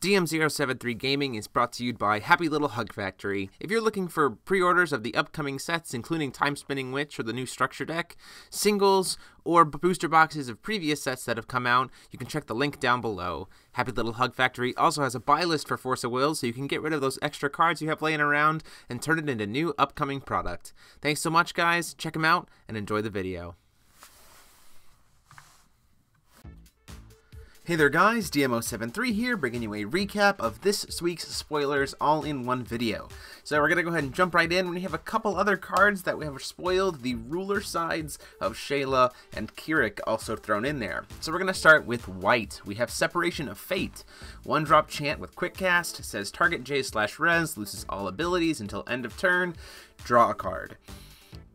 DM073 Gaming is brought to you by Happy Little Hug Factory. If you're looking for pre-orders of the upcoming sets, including Time Spinning Witch or the new Structure Deck, singles, or booster boxes of previous sets that have come out, you can check the link down below. Happy Little Hug Factory also has a buy list for Force of Will, so you can get rid of those extra cards you have laying around and turn it into new upcoming product. Thanks so much, guys. Check them out and enjoy the video. Hey there guys, DM073 here, bringing you a recap of this week's spoilers all in one video. So we're going to go ahead and jump right in. We have a couple other cards that we have spoiled, the ruler sides of Shaela and Kirik also thrown in there. So we're going to start with white. We have Separation of Fate. One drop chant with quick cast, says target J slash res, loses all abilities until end of turn, draw a card.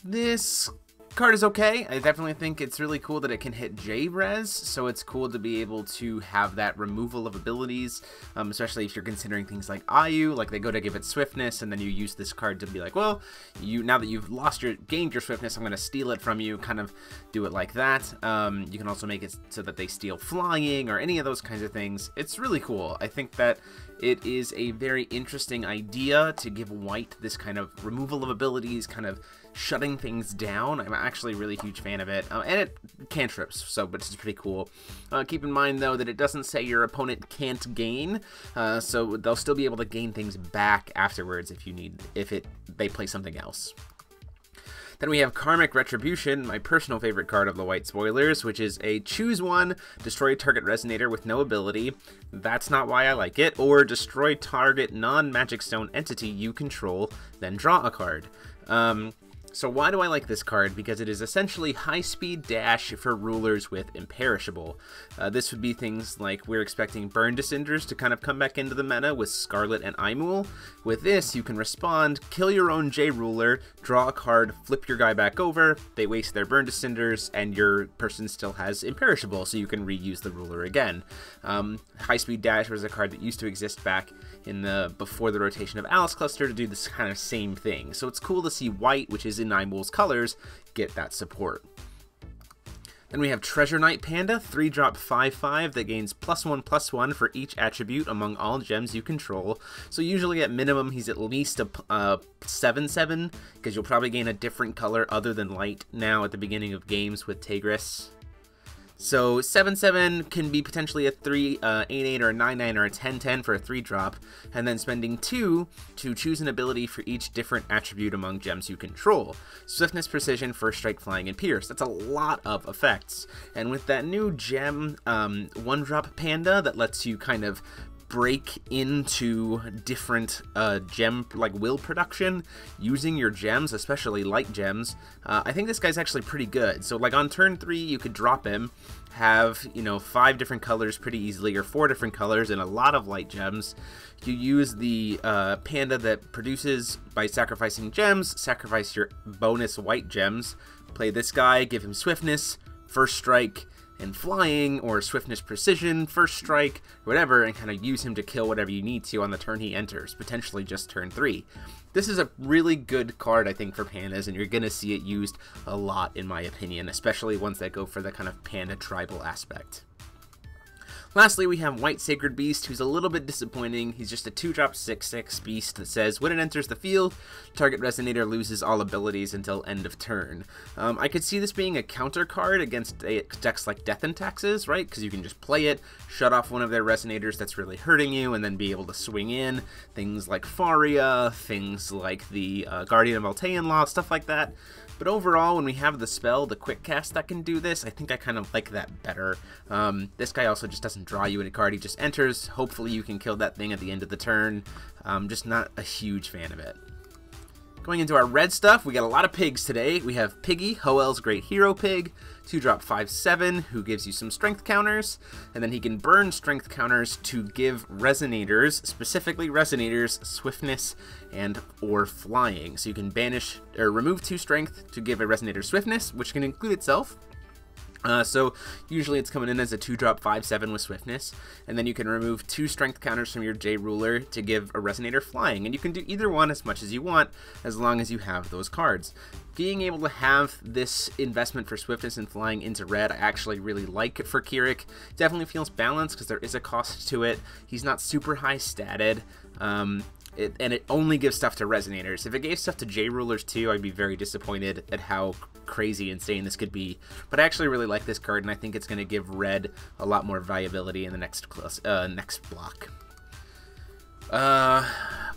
This card is okay. I definitely think it's really cool that it can hit J-Res, so it's cool to be able to have that removal of abilities, um, especially if you're considering things like Ayu, like they go to give it swiftness, and then you use this card to be like, well, you now that you've lost your, gained your swiftness, I'm going to steal it from you, kind of do it like that. Um, you can also make it so that they steal flying or any of those kinds of things. It's really cool. I think that it is a very interesting idea to give white this kind of removal of abilities, kind of shutting things down. I'm actually a really huge fan of it. Uh, and it cantrips, so but it's pretty cool. Uh, keep in mind though that it doesn't say your opponent can't gain, uh, so they'll still be able to gain things back afterwards if you need if it they play something else. Then we have Karmic Retribution, my personal favorite card of the White Spoilers, which is a choose one, destroy target Resonator with no ability. That's not why I like it. Or destroy target non-Magic Stone entity you control, then draw a card. Um, so why do I like this card? Because it is essentially high-speed dash for rulers with Imperishable. Uh, this would be things like we're expecting Burn to Cinders to kind of come back into the meta with Scarlet and Imul. With this, you can respond, kill your own J-Ruler, draw a card, flip your guy back over, they waste their Burn to Cinders, and your person still has Imperishable, so you can reuse the ruler again. Um, high-speed dash was a card that used to exist back in the before the rotation of Alice Cluster to do this kind of same thing. So it's cool to see white, which is in Nimul's colors get that support. Then we have Treasure Knight Panda, 3 drop 5 5 that gains plus 1 plus 1 for each attribute among all gems you control. So usually at minimum he's at least a uh, 7 7 because you'll probably gain a different color other than light now at the beginning of games with Tigris. So 7-7 can be potentially a 3, 8-8 uh, or a 9-9 or a 10-10 for a 3-drop, and then spending 2 to choose an ability for each different attribute among gems you control. Swiftness, Precision, First Strike, Flying, and Pierce. That's a lot of effects. And with that new gem um, 1-drop Panda that lets you kind of break into different uh, gem like will production using your gems, especially light gems. Uh, I think this guy's actually pretty good. So like on turn three, you could drop him, have you know five different colors pretty easily, or four different colors and a lot of light gems. You use the uh, panda that produces by sacrificing gems. Sacrifice your bonus white gems. Play this guy, give him swiftness, first strike and flying or swiftness precision, first strike, whatever, and kind of use him to kill whatever you need to on the turn he enters, potentially just turn 3. This is a really good card, I think, for pandas, and you're going to see it used a lot, in my opinion, especially ones that go for the kind of panda tribal aspect. Lastly, we have White Sacred Beast, who's a little bit disappointing. He's just a 2-drop 6-6 beast that says, when it enters the field, target Resonator loses all abilities until end of turn. Um, I could see this being a counter card against decks like Death and Taxes, right? Because you can just play it, shut off one of their Resonators that's really hurting you, and then be able to swing in. Things like Faria, things like the uh, Guardian of Eltaen Law, stuff like that. But overall, when we have the spell, the quick cast that can do this, I think I kind of like that better. Um, this guy also just doesn't draw you any card, he just enters. Hopefully you can kill that thing at the end of the turn. Um, just not a huge fan of it. Going into our red stuff, we got a lot of pigs today. We have Piggy, Hoel's Great Hero Pig, 2 drop 5 7, who gives you some strength counters, and then he can burn strength counters to give resonators, specifically resonators, swiftness and or flying. So you can banish or remove 2 strength to give a resonator swiftness, which can include itself, Uh, so usually it's coming in as a 2-drop 5-7 with Swiftness, and then you can remove two Strength counters from your J Ruler to give a Resonator Flying, and you can do either one as much as you want, as long as you have those cards. Being able to have this investment for Swiftness and Flying into red, I actually really like it for Kirik. Definitely feels balanced because there is a cost to it. He's not super high statted. Um, it, and it only gives stuff to resonators. If it gave stuff to J rulers too, I'd be very disappointed at how crazy insane this could be. But I actually really like this card, and I think it's going to give red a lot more viability in the next uh, next block. Uh,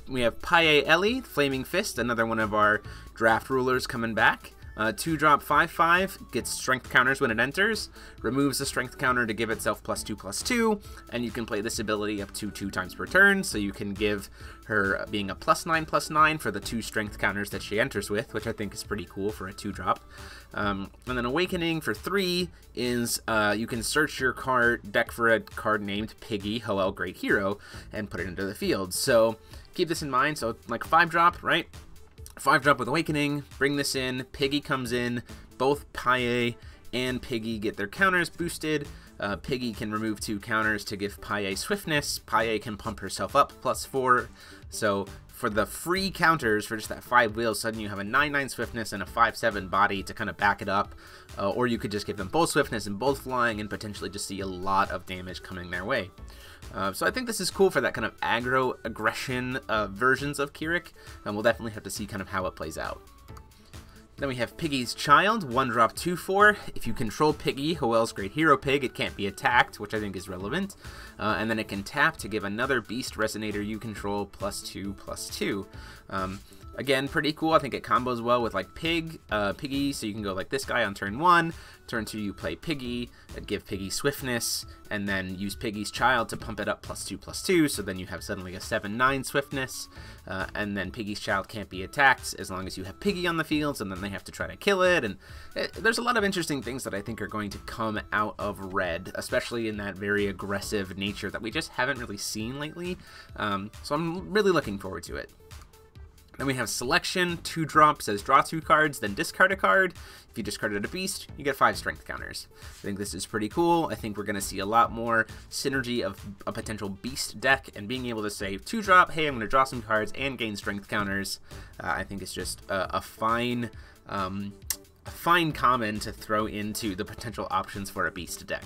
we have Paye Ellie, Flaming Fist, another one of our draft rulers coming back. Uh, 2 drop 5 5, gets strength counters when it enters, removes the strength counter to give itself plus 2 plus 2, and you can play this ability up to 2 times per turn, so you can give her being a plus 9 plus 9 for the 2 strength counters that she enters with, which I think is pretty cool for a 2 drop. Um, and then Awakening for 3 is uh, you can search your card deck for a card named Piggy, Hoel Great Hero, and put it into the field. So keep this in mind, so like 5 drop, right? Five drop with Awakening, bring this in, Piggy comes in, both Paye and Piggy get their counters boosted. Uh, Piggy can remove two counters to give Paye swiftness. Paye can pump herself up plus four. So for the free counters for just that five wheels, suddenly you have a 9-9 swiftness and a 5-7 body to kind of back it up. Uh, or you could just give them both swiftness and both flying and potentially just see a lot of damage coming their way. Uh, so I think this is cool for that kind of aggro aggression uh, versions of Kirik, and we'll definitely have to see kind of how it plays out. Then we have Piggy's Child, 1 drop 2 4. If you control Piggy, Hoel's Great Hero Pig, it can't be attacked, which I think is relevant. Uh, and then it can tap to give another Beast Resonator you control plus 2 plus 2. Um, Again, pretty cool. I think it combos well with like Pig, uh, Piggy, so you can go like this guy on turn one. Turn two, you play Piggy, give Piggy swiftness, and then use Piggy's Child to pump it up plus two, plus two. So then you have suddenly a 7-9 swiftness, uh, and then Piggy's Child can't be attacked as long as you have Piggy on the fields, and then they have to try to kill it. And it, there's a lot of interesting things that I think are going to come out of Red, especially in that very aggressive nature that we just haven't really seen lately. Um, so I'm really looking forward to it. Then we have selection, two drops says draw two cards, then discard a card. If you discarded a beast, you get five strength counters. I think this is pretty cool. I think we're going to see a lot more synergy of a potential beast deck and being able to say two drop, hey, I'm going to draw some cards and gain strength counters. Uh, I think it's just a, a fine, um, a fine common to throw into the potential options for a beast deck.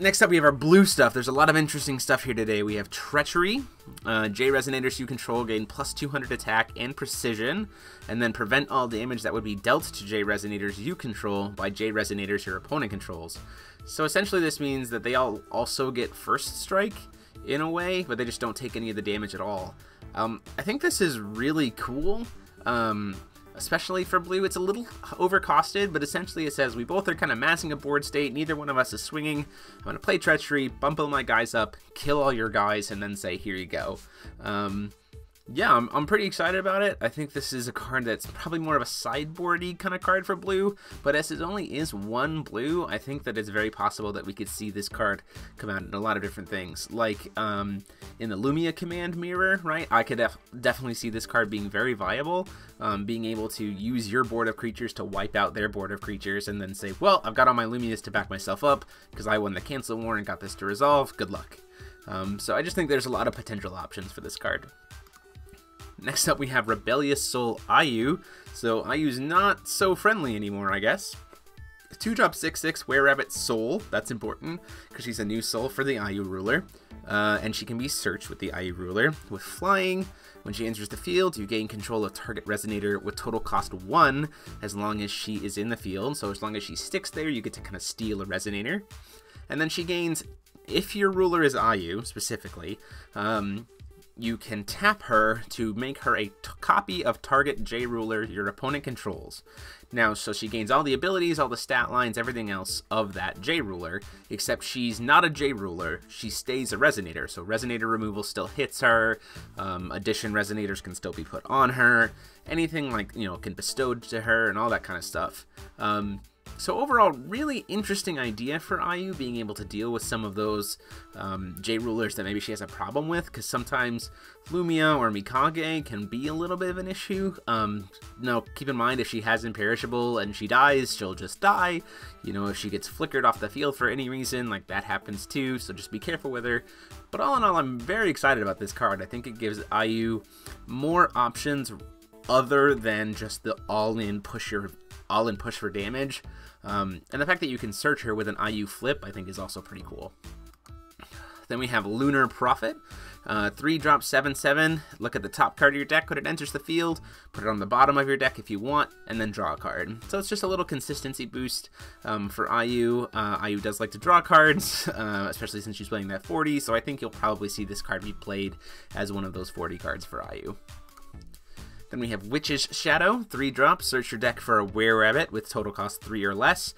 Next up, we have our blue stuff. There's a lot of interesting stuff here today. We have Treachery. Uh, J Resonators you control gain plus 200 attack and precision, and then prevent all damage that would be dealt to J Resonators you control by J Resonators your opponent controls. So essentially this means that they all also get first strike in a way, but they just don't take any of the damage at all. Um, I think this is really cool. Um, especially for blue. It's a little overcosted, but essentially it says we both are kind of massing a board state. Neither one of us is swinging. I'm going to play Treachery, bump all my guys up, kill all your guys, and then say, here you go. Um, yeah, I'm, I'm pretty excited about it. I think this is a card that's probably more of a sideboardy kind of card for blue, but as it only is one blue, I think that it's very possible that we could see this card come out in a lot of different things. Like um, in the Lumia command mirror, right? I could def definitely see this card being very viable, um, being able to use your board of creatures to wipe out their board of creatures and then say, well, I've got all my Lumias to back myself up because I won the cancel war and got this to resolve. Good luck. Um, so I just think there's a lot of potential options for this card. Next up, we have Rebellious Soul Ayu. So Ayu's not so friendly anymore, I guess. 2 drop 6 6 Were Rabbit Soul. That's important because she's a new soul for the Ayu ruler. Uh, and she can be searched with the Ayu ruler. With flying, when she enters the field, you gain control of target resonator with total cost 1 as long as she is in the field. So as long as she sticks there, you get to kind of steal a resonator. And then she gains, if your ruler is Ayu specifically, um, you can tap her to make her a copy of target J ruler your opponent controls. Now, so she gains all the abilities, all the stat lines, everything else of that J ruler, except she's not a J ruler. She stays a resonator, so resonator removal still hits her. Um, addition resonators can still be put on her. Anything like you know can be bestowed to her and all that kind of stuff. Um, So overall, really interesting idea for Ayu being able to deal with some of those um, J rulers that maybe she has a problem with, because sometimes Lumia or Mikage can be a little bit of an issue. Um, no, keep in mind if she has imperishable and she dies, she'll just die. You know, if she gets flickered off the field for any reason, like that happens too. So just be careful with her. But all in all, I'm very excited about this card. I think it gives Ayu more options other than just the all-in push your all-in push for damage. Um, and the fact that you can search her with an Ayu flip, I think is also pretty cool. Then we have Lunar Prophet. Uh, 3 drop 7 7. Look at the top card of your deck when it enters the field. Put it on the bottom of your deck if you want, and then draw a card. So it's just a little consistency boost um, for Ayu. Uh, Ayu does like to draw cards, uh, especially since she's playing that 40, so I think you'll probably see this card be played as one of those 40 cards for Ayu. Then we have Witch's Shadow, 3 drops. search your deck for a Were Rabbit with total cost 3 or less,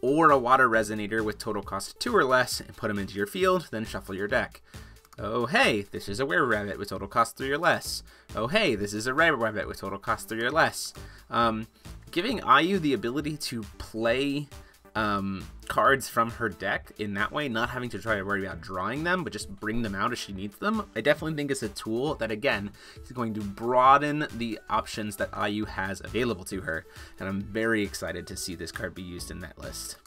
or a Water Resonator with total cost 2 or less, and put them into your field, then shuffle your deck. Oh hey, this is a Were Rabbit with total cost 3 or less. Oh hey, this is a Rabbit Rabbit with total cost 3 or less. Um, giving Ayu the ability to play um, cards from her deck in that way, not having to try to worry about drawing them, but just bring them out as she needs them. I definitely think it's a tool that, again, is going to broaden the options that Ayu has available to her, and I'm very excited to see this card be used in that list.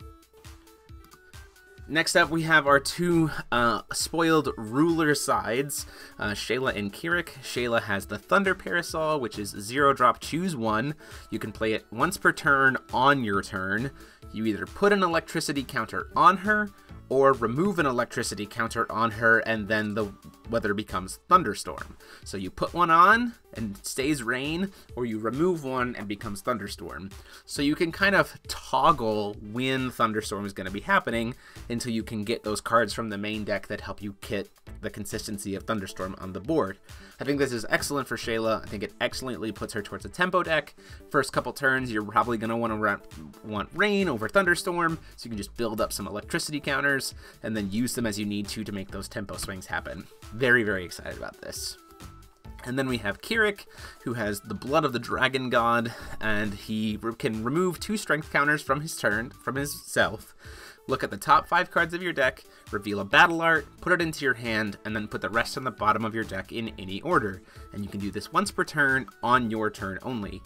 Next up, we have our two uh, spoiled ruler sides, uh, Shaela and Kirik. Shaela has the Thunder Parasol, which is zero drop, choose one. You can play it once per turn on your turn. You either put an electricity counter on her, or remove an electricity counter on her and then the weather becomes thunderstorm. So you put one on and stays rain, or you remove one and becomes thunderstorm. So you can kind of toggle when thunderstorm is going to be happening until you can get those cards from the main deck that help you kit the consistency of thunderstorm on the board. I think this is excellent for Shaela. I think it excellently puts her towards a tempo deck. First couple turns, you're probably going to want to want rain over thunderstorm, so you can just build up some electricity counters and then use them as you need to to make those tempo swings happen. Very, very excited about this. And then we have Kirik, who has the Blood of the Dragon God, and he can remove two strength counters from his turn, from his self. Look at the top five cards of your deck, reveal a battle art, put it into your hand, and then put the rest on the bottom of your deck in any order. And you can do this once per turn, on your turn only.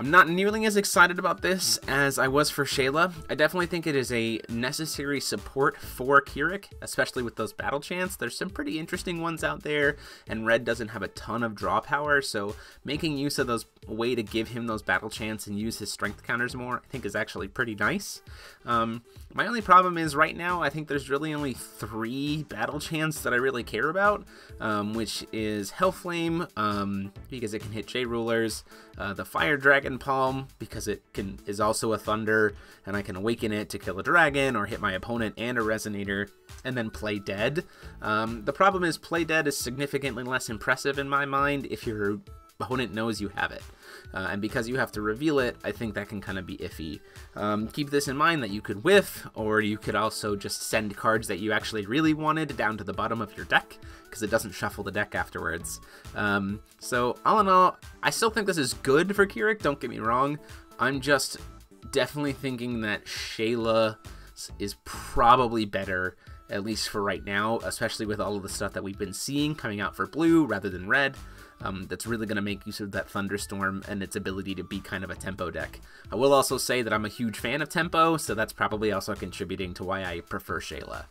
I'm not nearly as excited about this as I was for Shaela. I definitely think it is a necessary support for Kirik, especially with those battle chants. There's some pretty interesting ones out there, and Red doesn't have a ton of draw power, so making use of those way to give him those battle chants and use his strength counters more, I think is actually pretty nice. Um, my only problem is right now, I think there's really only three battle chants that I really care about, um, which is Hellflame, um, because it can hit J rulers, uh, the Fire Dragon Palm because it can is also a Thunder, and I can awaken it to kill a dragon or hit my opponent and a Resonator, and then play dead. Um, the problem is play dead is significantly less impressive in my mind if your opponent knows you have it. Uh, and because you have to reveal it, I think that can kind of be iffy. Um, keep this in mind that you could whiff, or you could also just send cards that you actually really wanted down to the bottom of your deck, because it doesn't shuffle the deck afterwards. Um, so, all in all, I still think this is good for Kirik, don't get me wrong. I'm just definitely thinking that Shaela is probably better at least for right now, especially with all of the stuff that we've been seeing coming out for blue rather than red um, that's really going to make use of that Thunderstorm and its ability to be kind of a tempo deck. I will also say that I'm a huge fan of tempo, so that's probably also contributing to why I prefer Shaela.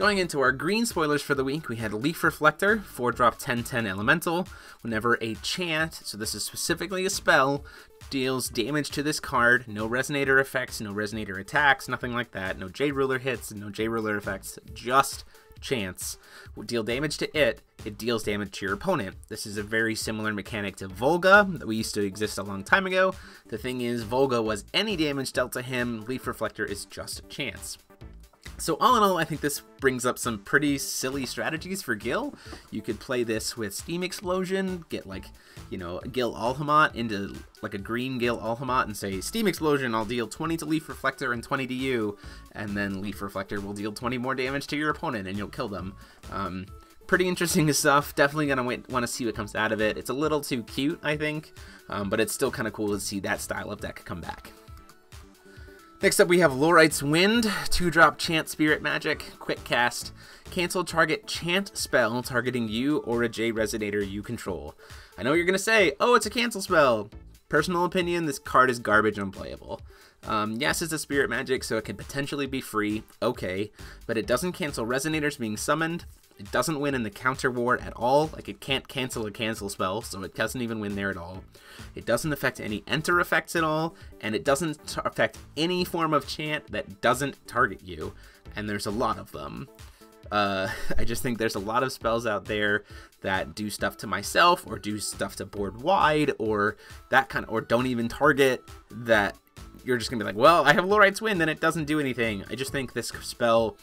Going into our green spoilers for the week, we had Leaf Reflector, 4 drop 10 10 elemental. Whenever a chant, so this is specifically a spell, deals damage to this card, no resonator effects, no resonator attacks, nothing like that, no J ruler hits, no J ruler effects, just chance deal damage to it, it deals damage to your opponent. This is a very similar mechanic to Volga that we used to exist a long time ago. The thing is, Volga was any damage dealt to him, Leaf Reflector is just a chance. So all in all, I think this brings up some pretty silly strategies for Gil. You could play this with Steam Explosion, get like, you know, Gil Alhamat into like a green Gil Alhamat and say, Steam Explosion, I'll deal 20 to Leaf Reflector and 20 to you, and then Leaf Reflector will deal 20 more damage to your opponent and you'll kill them. Um, pretty interesting stuff. Definitely gonna want to see what comes out of it. It's a little too cute, I think, um, but it's still kind of cool to see that style of deck come back. Next up, we have Lorite's Wind, 2-drop Chant Spirit Magic, Quick Cast. Cancel target chant spell targeting you or a J Resonator you control. I know you're going to say, oh, it's a cancel spell. Personal opinion, this card is garbage unplayable. Um, yes, it's a spirit magic, so it can potentially be free, okay, but it doesn't cancel resonators being summoned. It doesn't win in the counter war at all, like it can't cancel a cancel spell, so it doesn't even win there at all. It doesn't affect any enter effects at all, and it doesn't affect any form of chant that doesn't target you, and there's a lot of them. Uh, I just think there's a lot of spells out there that do stuff to myself or do stuff to board wide or that kind of, or don't even target that you're just gonna be like, well, I have Lorite's Wind then it doesn't do anything. I just think this spell,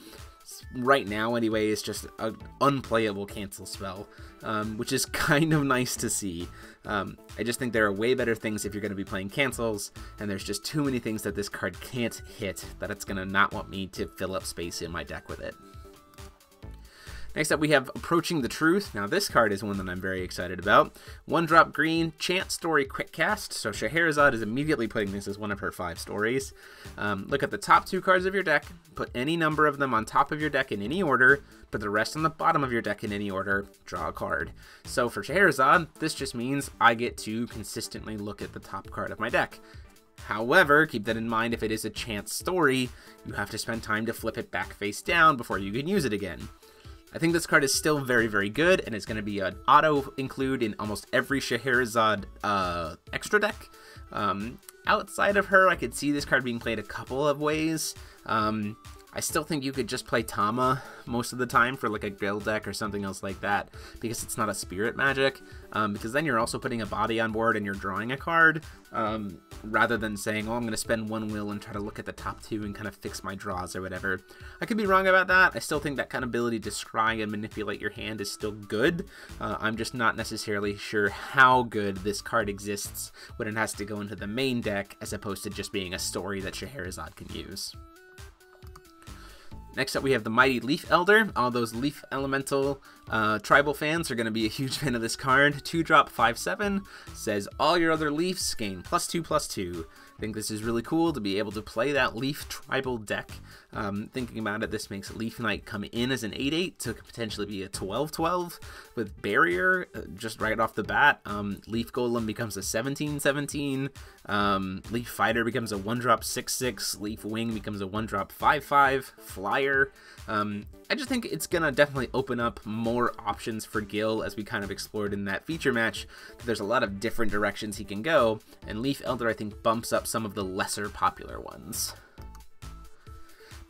right now anyway, is just an unplayable cancel spell, um, which is kind of nice to see. Um, I just think there are way better things if you're to be playing cancels, and there's just too many things that this card can't hit that it's to not want me to fill up space in my deck with it. Next up, we have Approaching the Truth. Now, this card is one that I'm very excited about. One drop green, Chant Story Quick Cast. So, Scheherazade is immediately putting this as one of her five stories. Um, look at the top two cards of your deck, put any number of them on top of your deck in any order, put the rest on the bottom of your deck in any order, draw a card. So, for Scheherazade, this just means I get to consistently look at the top card of my deck. However, keep that in mind if it is a chance story, you have to spend time to flip it back face down before you can use it again. I think this card is still very, very good, and it's going to be an auto include in almost every Scheherazade uh, extra deck. Um, outside of her, I could see this card being played a couple of ways. Um, I still think you could just play Tama most of the time for like a Grill deck or something else like that because it's not a spirit magic. Um, because then you're also putting a body on board and you're drawing a card um, rather than saying, oh, I'm going to spend one will and try to look at the top two and kind of fix my draws or whatever. I could be wrong about that. I still think that kind of ability to scry and manipulate your hand is still good. Uh, I'm just not necessarily sure how good this card exists when it has to go into the main deck as opposed to just being a story that Scheherazade can use. Next up, we have the Mighty Leaf Elder. All those Leaf Elemental uh, tribal fans are going to be a huge fan of this card. 2 drop 5 7 says all your other Leafs gain plus 2 plus 2. I think this is really cool to be able to play that Leaf Tribal deck. Um, thinking about it, this makes Leaf Knight come in as an 8-8 to potentially be a 12-12 with Barrier uh, just right off the bat. Um, Leaf Golem becomes a 17-17. Um, Leaf Fighter becomes a 1-drop 6-6. Leaf Wing becomes a 1-drop 5-5. Flyer. Um, I just think it's gonna definitely open up more options for Gil as we kind of explored in that feature match. There's a lot of different directions he can go, and Leaf Elder I think bumps up some of the lesser popular ones.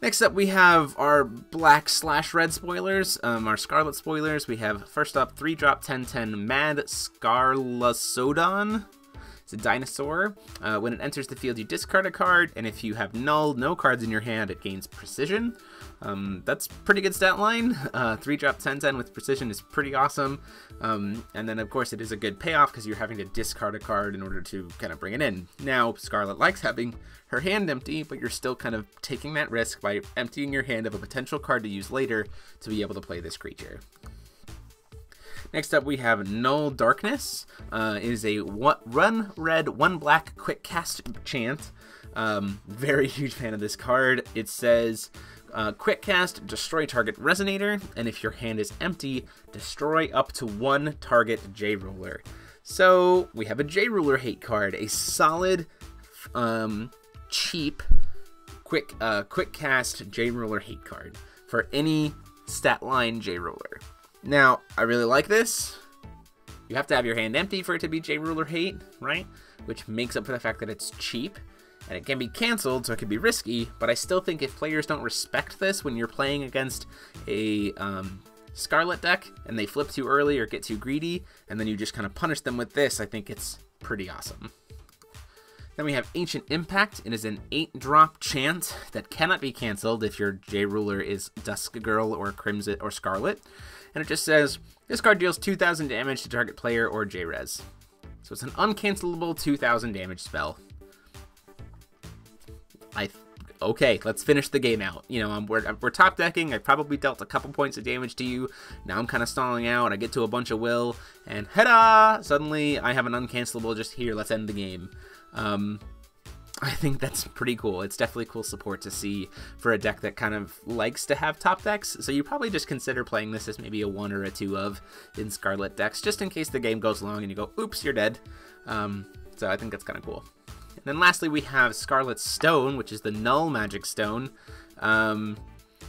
Next up, we have our black slash red spoilers, um, our scarlet spoilers. We have first up, 3 drop 1010 Mad Scarlasodon. It's a dinosaur. Uh, when it enters the field, you discard a card, and if you have null, no cards in your hand, it gains precision. Um, that's pretty good stat line. Uh, 3 drop 10 10 with precision is pretty awesome. Um, and then, of course, it is a good payoff because you're having to discard a card in order to kind of bring it in. Now, Scarlet likes having her hand empty, but you're still kind of taking that risk by emptying your hand of a potential card to use later to be able to play this creature. Next up, we have Null Darkness. Uh, is a one, run red, one black quick cast chant. Um, very huge fan of this card. It says uh, quick cast, destroy target resonator, and if your hand is empty, destroy up to one target J ruler. So we have a J ruler hate card, a solid, um, cheap, quick, uh, quick cast J ruler hate card for any stat line J ruler. Now, I really like this. You have to have your hand empty for it to be J Ruler Hate, right? Which makes up for the fact that it's cheap. And it can be canceled, so it can be risky, but I still think if players don't respect this when you're playing against a um, Scarlet deck and they flip too early or get too greedy, and then you just kind of punish them with this, I think it's pretty awesome. Then we have Ancient Impact. It is an 8-drop chant that cannot be canceled if your J Ruler is Dusk Girl or Crimson or Scarlet and it just says this card deals 2,000 damage to target player or J-Res. So it's an uncancelable 2,000 damage spell. I okay, let's finish the game out. You know, I'm, we're, we're top decking. I probably dealt a couple points of damage to you. Now I'm kind of stalling out. I get to a bunch of will, and heada! Suddenly I have an uncancelable just here. Let's end the game. Um, I think that's pretty cool. It's definitely cool support to see for a deck that kind of likes to have top decks. So you probably just consider playing this as maybe a one or a two of in Scarlet decks, just in case the game goes long and you go, oops, you're dead. Um, so I think that's kind of cool. Then lastly, we have Scarlet Stone, which is the Null Magic Stone. Um,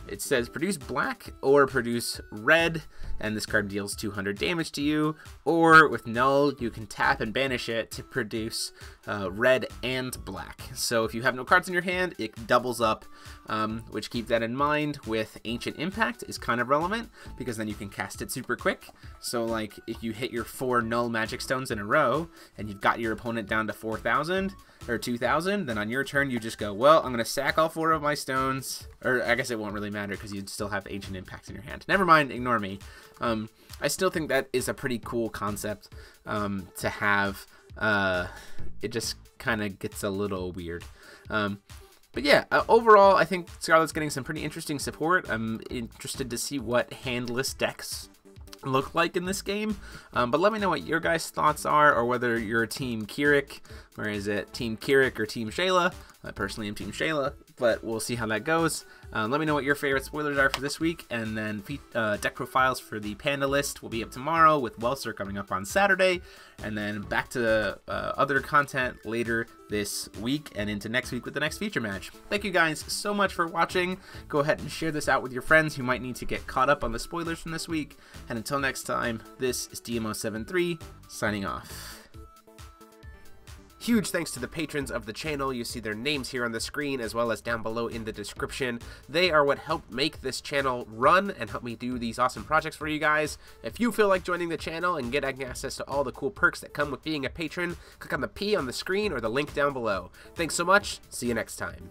it says produce black or produce red, and this card deals 200 damage to you. Or with null, you can tap and banish it to produce uh, red and black. So if you have no cards in your hand, it doubles up, um, which keep that in mind with Ancient Impact is kind of relevant because then you can cast it super quick. So like if you hit your four null magic stones in a row and you've got your opponent down to 4,000, or 2000, then on your turn you just go, well, I'm going to sack all four of my stones. Or I guess it won't really matter because you'd still have Ancient Impact in your hand. Never mind, ignore me. Um, I still think that is a pretty cool concept um, to have. Uh, it just kind of gets a little weird. Um, but yeah, uh, overall, I think Scarlet's getting some pretty interesting support. I'm interested to see what handless decks look like in this game. Um, but let me know what your guys' thoughts are, or whether you're Team Kirik, or is it Team Kirik or Team Shaela. I personally am Team Shaela, but we'll see how that goes. Um, let me know what your favorite spoilers are for this week, and then uh, deck profiles for the Panda list will be up tomorrow, with Welser coming up on Saturday, and then back to uh, other content later this week and into next week with the next feature match. Thank you guys so much for watching. Go ahead and share this out with your friends who might need to get caught up on the spoilers from this week. And until next time, this is DM073 signing off. Huge thanks to the patrons of the channel. You see their names here on the screen as well as down below in the description. They are what help make this channel run and help me do these awesome projects for you guys. If you feel like joining the channel and getting access to all the cool perks that come with being a patron, click on the P on the screen or the link down below. Thanks so much. See you next time.